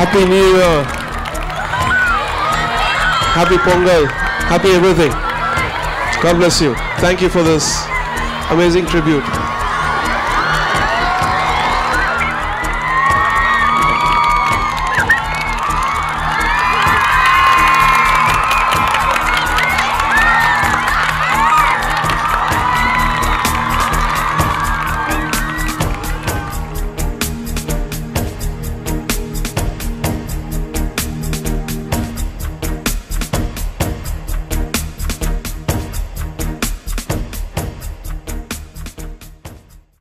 Happy New Year. Happy Pongal. Happy everything. God bless you. Thank you for this amazing tribute.